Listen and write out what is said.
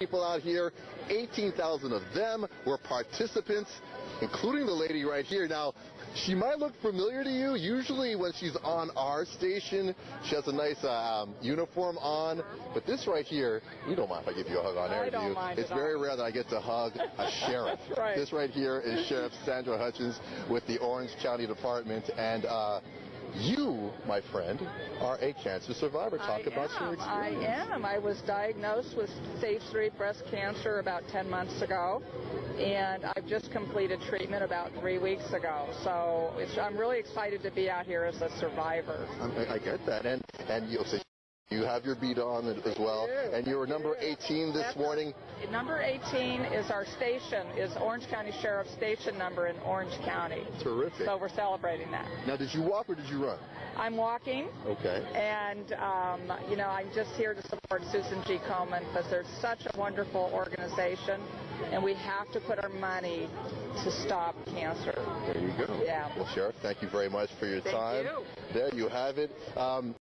people out here. 18,000 of them were participants, including the lady right here. Now, she might look familiar to you. Usually when she's on our station, she has a nice um, uniform on. But this right here, you don't mind if I give you a hug on air, I don't do you? mind it's very all. rare that I get to hug a sheriff. Right. This right here is Sheriff Sandra Hutchens with the Orange County Department. And uh, you, my friend, are a cancer survivor. Talk I about your am. I am. I was diagnosed with stage three breast cancer about 10 months ago, and I've just completed treatment about three weeks ago. So it's, I'm really excited to be out here as a survivor. Um, I, I get that. And and you so you have your beat on as well. And you were number 18 this That's- morning. Number 18 is our station, is Orange County Sheriff's station number in Orange County. Terrific. So we're celebrating that. Now, did you walk or did you run? I'm walking. Okay. And, um, you know, I'm just here to support Susan G. Komen because they're such a wonderful organization, and we have to put our money to stop cancer. There you go. Yeah. Well, Sheriff, thank you very much for your Thank time. you. There you have it. Um,